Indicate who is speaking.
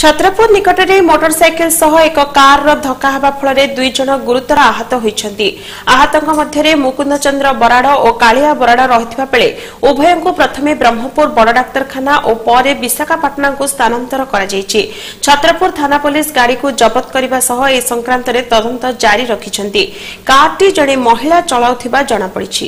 Speaker 1: ଛତ୍ରପୁର ନିକଟରେ ମୋଟରସାଇକେଲ ସହ ଏକ କାର୍ର ଧକ୍କା ହେବା ଫଳରେ ଦୁଇ ଜଣ ଗୁରୁତର ଆହତ ହୋଇଛନ୍ତି। ଆହତଙ୍କ ମଧ୍ୟରେ ମୁକୁନ୍ଦ ଚନ୍ଦ୍ର ବରାଡ଼ ଓ କାଳିଆ ବରାଡ଼ ରହିଥିବା ବେଳେ ଉଭୟଙ୍କୁ ପ୍ରଥମେ ବ୍ରହ୍ମପୁର ବଡ଼ ଡାକ୍ତରଖାନା ଓ ପରେ ବିଶାଖାପାଟଣାକୁ ସ୍ଥାନାନ୍ତର କରାଯାଇଛି। ଛତ୍ରପୁର ଥାନା ପୁଲିସ୍ ଗାଡ଼ିକୁ ଜବତ କରିବା ସହ ଏ ସଂକ୍ରାନ୍ତରେ ତଦନ୍ତ ଜାରି ରଖିଛନ୍ତି। କାର୍ଟି ଜଣେ ମହିଳା ଚଳାଉଥିବା ଜଣାପଡ଼ିଛି।